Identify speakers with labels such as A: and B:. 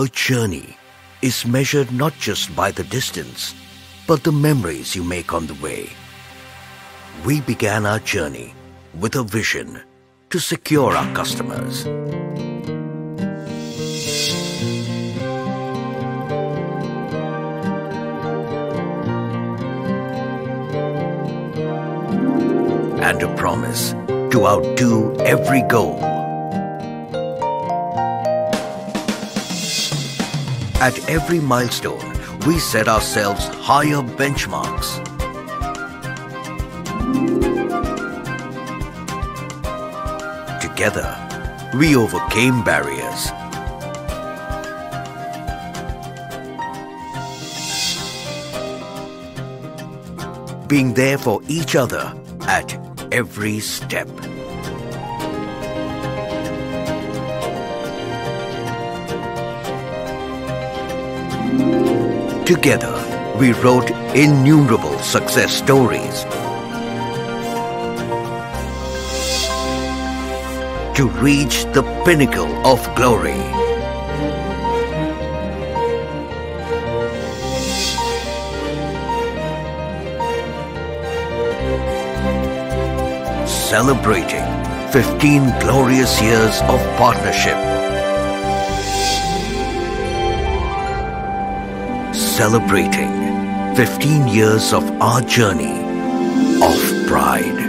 A: A journey is measured not just by the distance, but the memories you make on the way. We began our journey with a vision to secure our customers. And a promise to outdo every goal. At every milestone, we set ourselves higher benchmarks. Together, we overcame barriers. Being there for each other at every step. Together, we wrote innumerable success stories. To reach the pinnacle of glory. Celebrating 15 glorious years of partnership. Celebrating 15 years of our journey of pride.